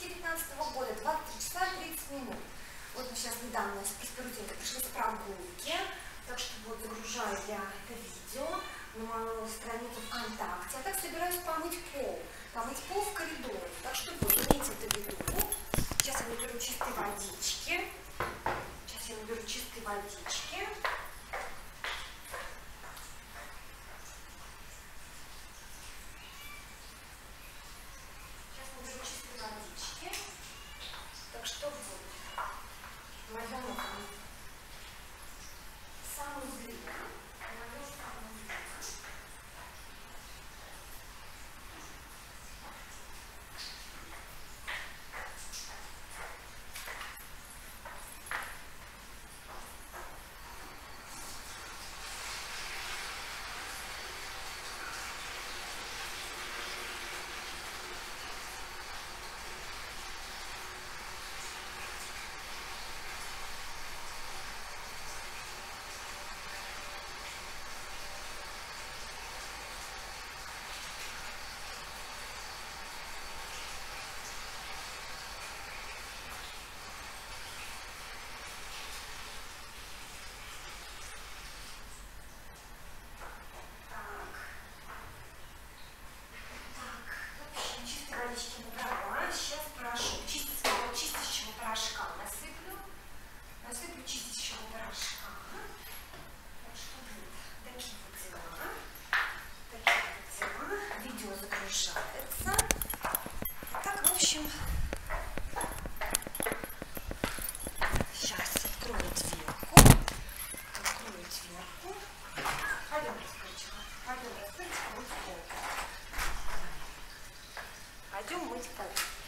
2019 года, 23 часа 30 минут. Вот мы сейчас недавно с Петербурга пришли с прогулки, так что вот загружаю я это видео на мою страницу ВКонтакте. Я так собираюсь помыть пол, помыть пол в коридоре. Так что вот, имейте это в виду. Сейчас я наберу чистой водички. Сейчас я наберу чистой водички. Пойдем мыть пол. Пойдем мыть пол.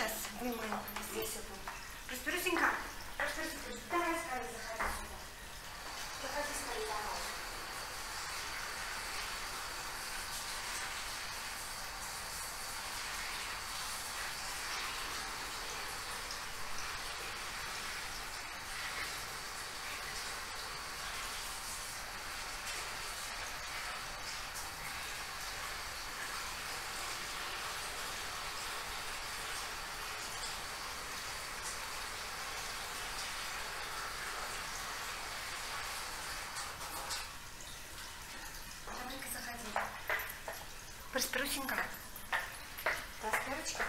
сейчас вымою здесь вот. Разберусь, Инька. Разберусь, разберусь. Давай скорее заходи сюда. Заходи скорее домой. Пеструсенько. До скорочки.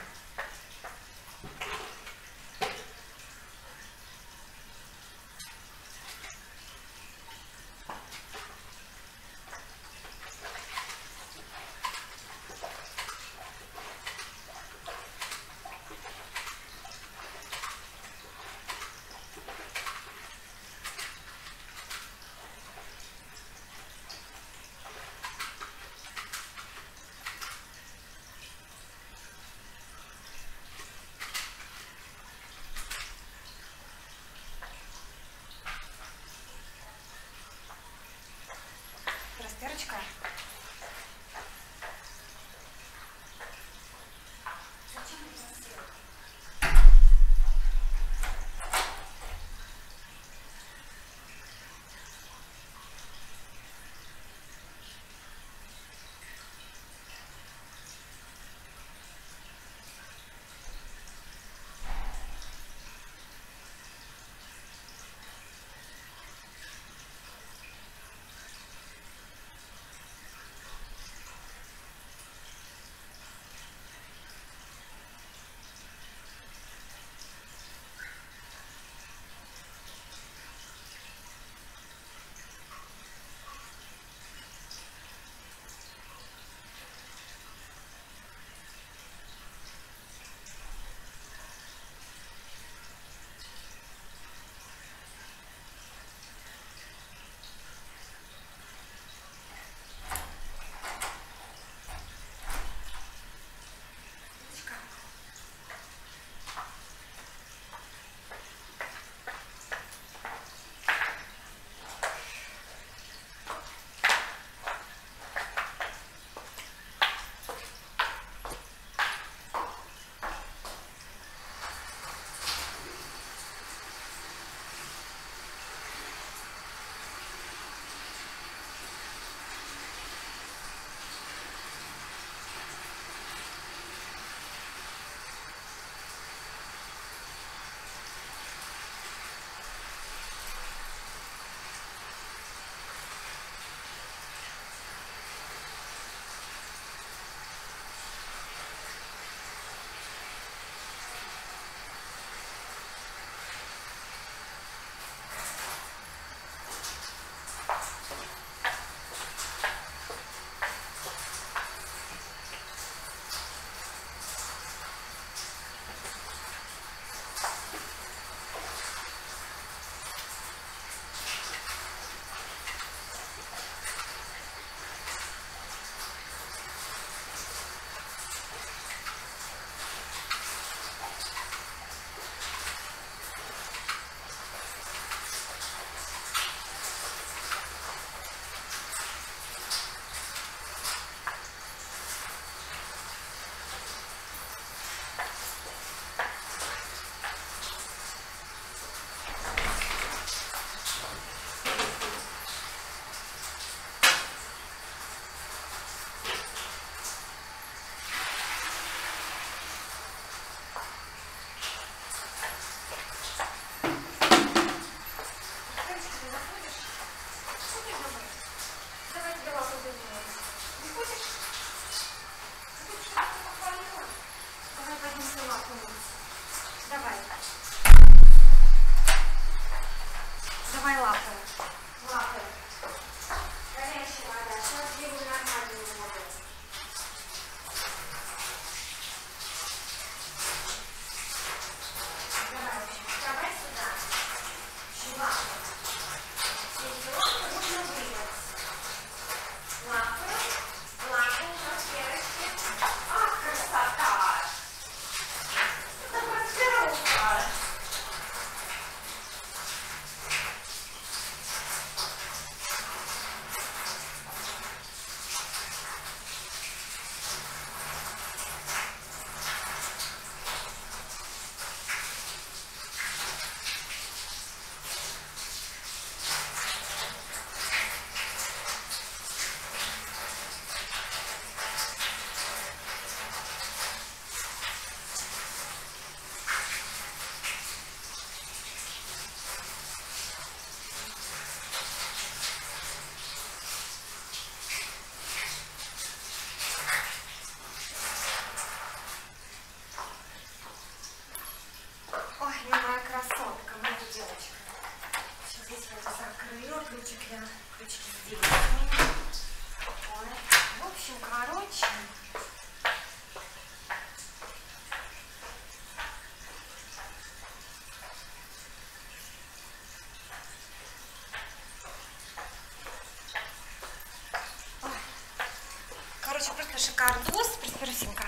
Короче, просто шикардос, проспиросинка.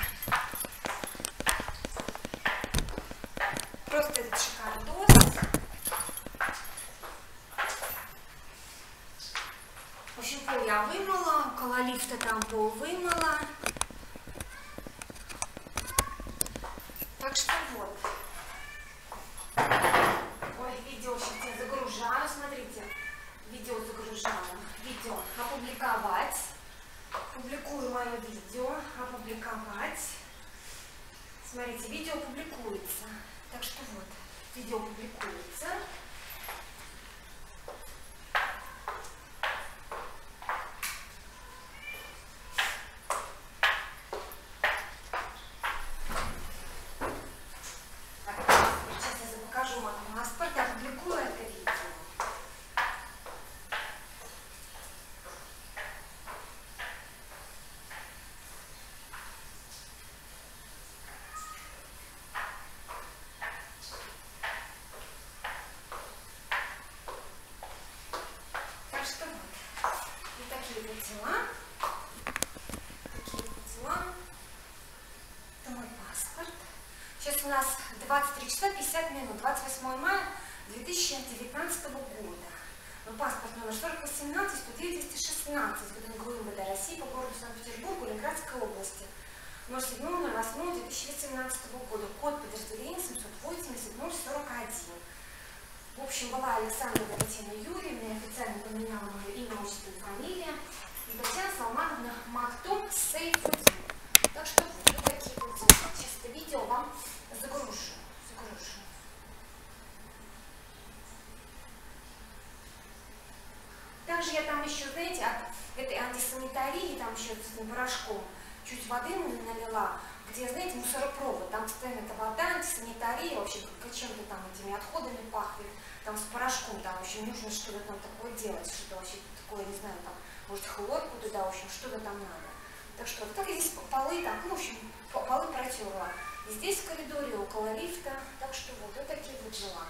Лифта там пол вымыла. Так что вот. Ой, видео сейчас я загружаю, смотрите. Видео загружаю. Видео опубликовать. Публикую мое видео. Опубликовать. Смотрите, видео публикуется. Так что вот, видео публикуется. 23 часа 50 минут, 28 мая 2019 года. Ну, паспорт номер 4018, 216, ГДНГУ МВД России по городу Санкт-Петербургу, Ленинградской области. 07.08.2018 года, код подразделения 780-041. В общем, была Александра Валентина Юрьевна, официально поменяла мое имя, отчество и фамилия. И Татьяна Салмановна Мактум Сейфудин. Так что вот, вот такие вот сейчас это видео вам загрушу, загрушу. Также я там еще, знаете, от этой антисанитарии, там еще с этим порошком, чуть воды налила, где, знаете, мусоропровод, там постоянно эта вода, антисанитария, вообще чем-то там этими отходами пахнет, там с порошком, там, в общем, нужно что-то там такое делать, что-то вообще такое, не знаю, там, может, хлорку туда, в общем, что-то там надо. Так что, так здесь полы, там, ну, в общем, полы протерла. Здесь в коридоре около лифта, так что вот, вот такие вот дела.